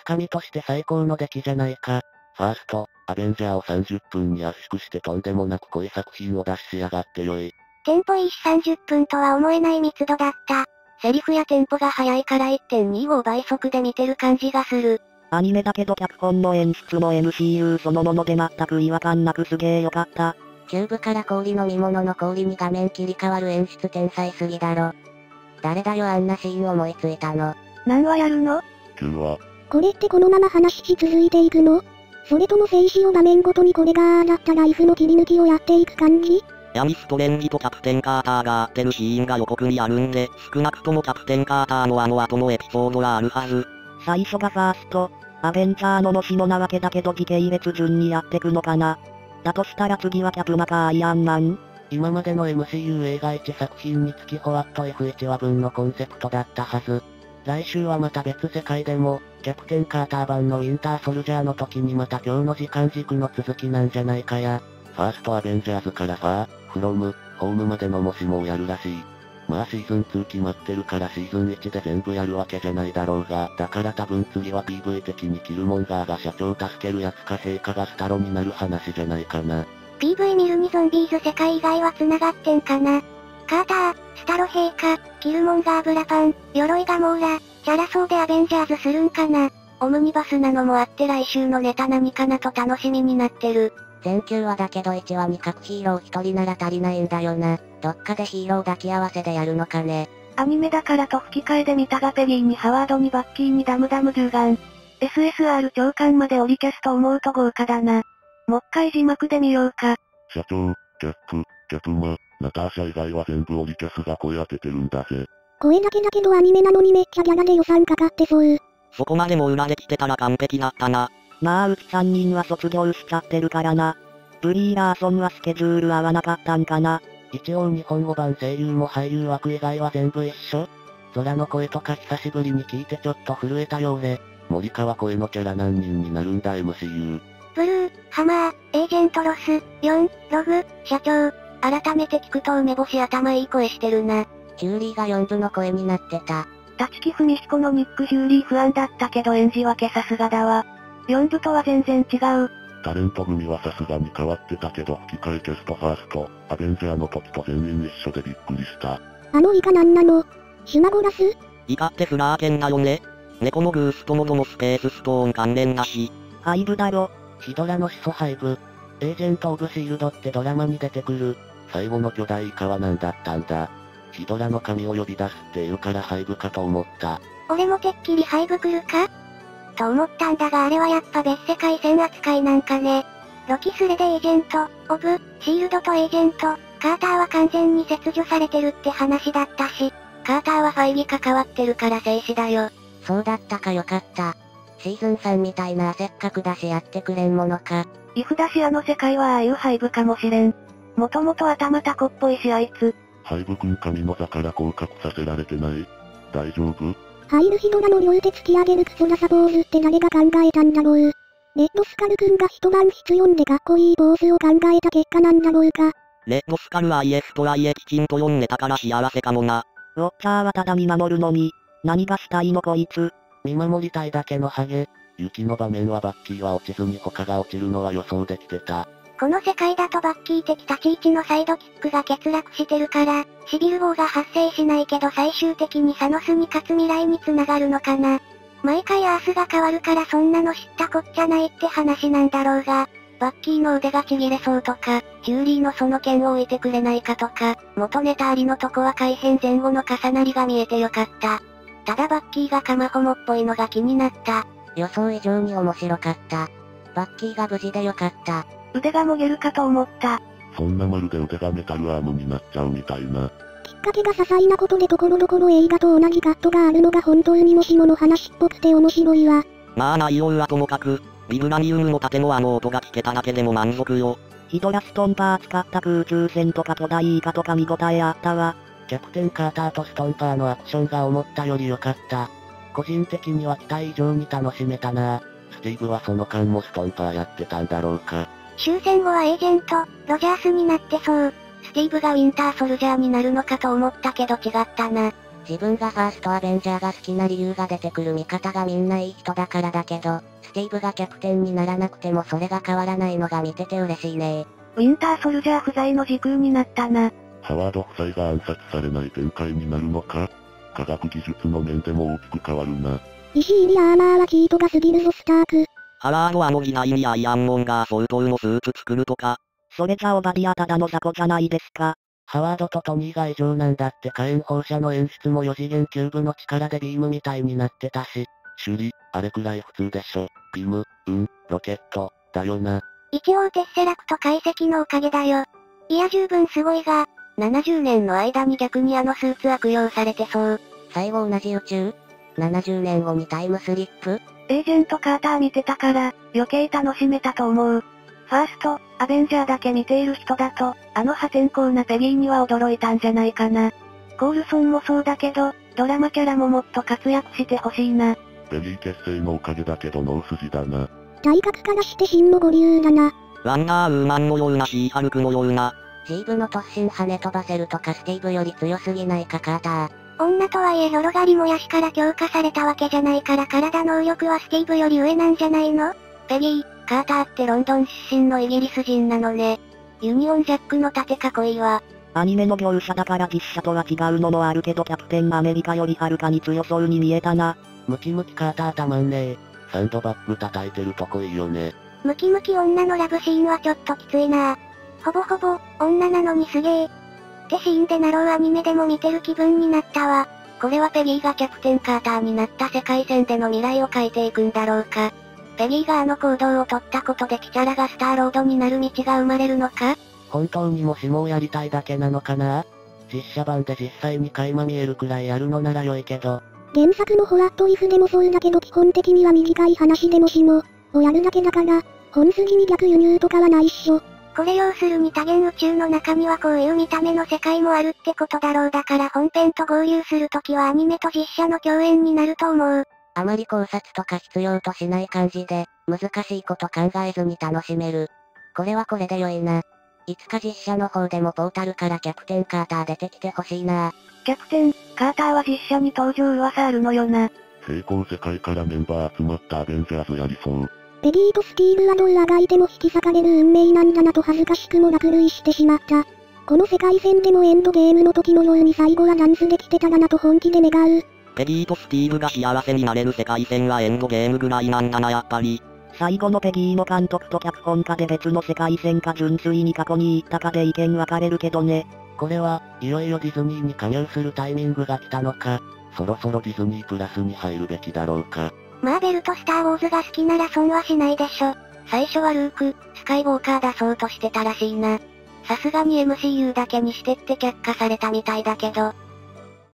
つかみとして最高の出来じゃないか。ファースト、アベンジャーを30分に圧縮してとんでもなく濃い作品を出しやがってよい。テンポいいし30分とは思えない密度だった。セリフやテンポが速いから1.25倍速で見てる感じがする。アニメだけど脚本の演出も MCU そのもので全く違和感なくすげーよかった。キューブから氷飲み物の氷に画面切り替わる演出天才すぎだろ。誰だよあんなシーン思いついたの。何話やるの？9は、これってこのまま話し続いていくの？それとも静止を画面ごとにこれがだったライフの切り抜きをやっていく感じ？ヤミストレンジとキャプテンカーターが会ってるシーンが予告にあるんで、少なくともキャプテンカーターのあの後のエピソードがあるはず。最初がファースト、アベンジャーののしのなわけだけど時系列順にやってくのかな。だとしたら次はキャプマかアイアンマン今までの MCU 映画1作品につきホワット F1 話分のコンセプトだったはず。来週はまた別世界でも、キャプテンカーター版のウィンターソルジャーの時にまた今日の時間軸の続きなんじゃないかや。ファーストアベンジャーズからファー、フロム、ホームまでのもしもをやるらしい。まあシーズン2決まってるからシーズン1で全部やるわけじゃないだろうが、だから多分次は PV 的にキルモンガーが社長を助けるやつか陛下がスタロになる話じゃないかな。PV 見るにゾンビーズ世界以外は繋がってんかな。カーター、スタロ陛下、キルモンガーブラパン、鎧ガモーラ、チャラソーでアベンジャーズするんかな。オムニバスなのもあって来週のネタ何かなと楽しみになってる。全9話だけど1話に各ヒーロー1人なら足りないんだよな。どっかでヒーロー抱き合わせでやるのかね。アニメだからと吹き替えで見たがペギーにハワードにバッキーにダムダム銃眼。SSR 長官まで折り消すと思うと豪華だな。もっかい字幕で見ようか。社長、キャップ、キャプマ、ナターシャ以外は全部オリキャスが声当ててるんだぜ。声だけだけどアニメなのにめっちゃギャラで予算かかってそう。そこまでも裏できてたら完璧だったな。まあうち3人は卒業しちゃってるからな。ブリーラーソンはスケジュール合わなかったんかな。一応日本語版声優も俳優枠以外は全部一緒空の声とか久しぶりに聞いてちょっと震えたようで、森川声のキャラ何人になるんだ MCU。ブルー、ハマー、エージェントロス、4、ログ、社長。改めて聞くと梅干し頭いい声してるな。キュウリーが4部の声になってた。立木文彦のニック・ヒューリー不安だったけど演じ分けさすがだわ。4部とは全然違う。タレント組はさすがに変わってたけど吹き替えキャストファースト、アベンジャーの時と全員一緒でびっくりした。あのイカなんなの？シュナゴラスイカってフラーケンだよね。猫のグースともどもスペースストーン関連だし。ハイブだろ。ヒドラの始祖ハイブ。エージェント・オブ・シールドってドラマに出てくる。最後の巨大イカは何だったんだ？ヒドラの神を呼び出すって言うからハイブかと思った。俺もてっきりハイブ来るか？と思ったんだがあれはやっぱ別世界線扱いなんかね。ロキスレでエージェント、オブ、シールドとエージェント、カーターは完全に切除されてるって話だったし、カーターはファイギ関わってるから静止だよ。そうだったかよかった。シーズン3みたいなせっかくだしやってくれんものか。イフだしあの世界はああいうハイブかもしれん。もともと頭タコっぽいしあいつ。ハイブ君神の座から降格させられてない大丈夫？ハイルヒドラの両手突き上げるクソラサポーズって誰が考えたんだろう。レッドスカル君が一晩必要でかっこいいポーズを考えた結果なんだろうか。レッドスカルは IS とはいえきちんと読んでたから幸せかもな。ウォッチャーはただ見守るのみ。何がしたいのこいつ。見守りたいだけのハゲ。雪の場面はバッキーは落ちずに他が落ちるのは予想できてた。この世界だとバッキー的立ち位置のサイドキックが欠落してるから、シビル号が発生しないけど最終的にサノスに勝つ未来に繋がるのかな。毎回アースが変わるからそんなの知ったこっちゃないって話なんだろうが、バッキーの腕がちぎれそうとか、キュウリーのその剣を置いてくれないかとか、元ネタありのとこは改変前後の重なりが見えてよかった。ただバッキーがカマホモっぽいのが気になった。予想以上に面白かった。バッキーが無事でよかった。腕がもげるかと思った。そんなまるで腕がメタルアームになっちゃうみたいな。きっかけが些細なことでところどころ映画と同じカットがあるのが本当にもしもの話っぽくて面白いわ。まあ内容はともかく、ビブラニウムの盾のあの音が聞けただけでも満足よ。ヒドラストンパー使った空中戦とか巨大イカとか見応えあったわ。キャプテンカーターとストンパーのアクションが思ったより良かった。個人的には期待以上に楽しめたなスティーブはその間もストンパーやってたんだろうか。終戦後はエージェント、ロジャースになってそう。スティーブがウィンターソルジャーになるのかと思ったけど違ったな。自分がファーストアベンジャーが好きな理由が出てくる味方がみんないい人だからだけど、スティーブがキャプテンにならなくてもそれが変わらないのが見てて嬉しいねウィンターソルジャー不在の時空になったな。ハワード夫妻が暗殺されない展開になるのか？科学技術の面でも大きく変わるな。石入りアーマーはキートがすぎるぞスターク。ハワードあの時代にアイアンモンガー相当のスーツ作るとか。それじゃオバディアただの雑魚じゃないですか。ハワードとトニーが異常なんだって火炎放射の演出も4次元キューブの力でビームみたいになってたし。シュリ、あれくらい普通でしょ。ビム、うん、ロケット、だよな。一応テッセラクト解析のおかげだよ。いや十分すごいが、70年の間に逆にあのスーツ悪用されてそう。最後同じ宇宙 ?70 年後にタイムスリップ？エージェントカーター見てたから、余計楽しめたと思う。ファースト、アベンジャーだけ見ている人だと、あの破天荒なペギーには驚いたんじゃないかな。コールソンもそうだけど、ドラマキャラももっと活躍してほしいな。ペギー結成のおかげだけどノー筋だな。体格からして真の五流だな。ワンダーウーマンのようなシーハルクのような。ジーブの突進跳ね飛ばせるとかスティーブより強すぎないかカーター。女とはいえヒョロガリもヤシから強化されたわけじゃないから体能力はスティーブより上なんじゃないの？ペギー、カーターってロンドン出身のイギリス人なのね。ユニオンジャックの盾かこいいわ。アニメの描写だから実写とは違うのもあるけどキャプテンアメリカよりはるかに強そうに見えたな。ムキムキカーターたまんねえ。サンドバッグ叩いてるとこいいよね。ムキムキ女のラブシーンはちょっときついなほぼほぼ、女なのにすげえ。ってシーンでなろうアニメでも見てる気分になったわ。これはペギーがキャプテンカーターになった世界線での未来を変えていくんだろうか。ペギーがあの行動を取ったことでキチャラがスターロードになる道が生まれるのか本当にもしもやりたいだけなのかな？実写版で実際に垣間見えるくらいやるのなら良いけど。原作のホラットイフでもそうだけど基本的には短い話でもしも、をやるだけだから、本筋に逆輸入とかはないっしょ。これ要するに多元宇宙の中にはこういう見た目の世界もあるってことだろうだから本編と合流するときはアニメと実写の共演になると思う。あまり考察とか必要としない感じで、難しいこと考えずに楽しめる。これはこれで良いな。いつか実写の方でもポータルからキャプテンカーター出てきてほしいな。キャプテン、カーターは実写に登場噂あるのよな。成功世界からメンバー集まったアベンジャーズやりそう。ペギーとスティーブはどうあがいても引き裂かれる運命なんだなと恥ずかしくも落類してしまった。この世界線でもエンドゲームの時のように最後はダンスできてたらなと本気で願う。ペギーとスティーブが幸せになれる世界線はエンドゲームぐらいなんだなやっぱり。最後のペギーの監督と脚本家で別の世界線か純粋に過去に行ったかで意見分かれるけどね。これは、いよいよディズニーに加入するタイミングが来たのか。そろそろディズニープラスに入るべきだろうか。マーベルとスターウォーズが好きなら損はしないでしょ。最初はルーク、スカイウォーカー出そうとしてたらしいな。さすがに MCU だけにしてって却下されたみたいだけど、